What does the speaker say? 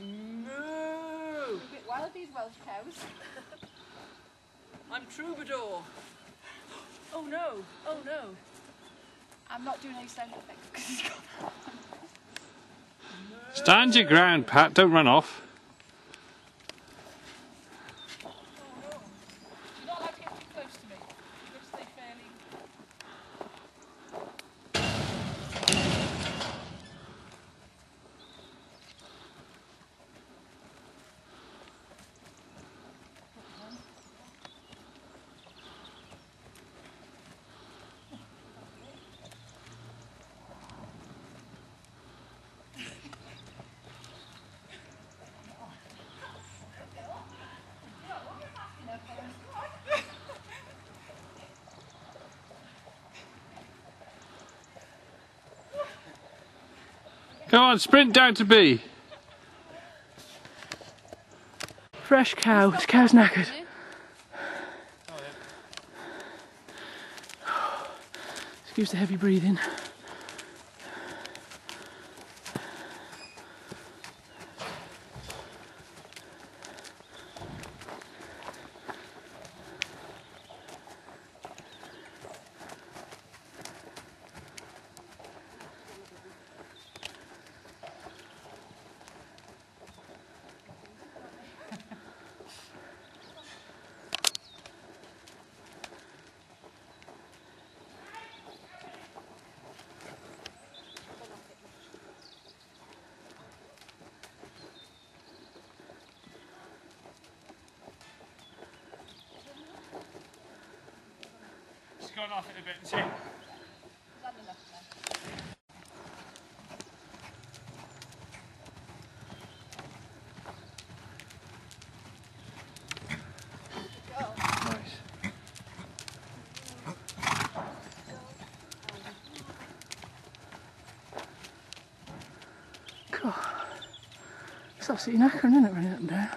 Moo! A bit wild, these Welsh cows. I'm Troubadour. Oh no, oh no. I'm not doing any sound effects because he's got Stand your ground, Pat. Don't run off. Go on, sprint down to B. Fresh cow. This cow's knackered. Excuse the heavy breathing. Gone off it a bit. God. It's absolutely knackering, isn't it, running up and down?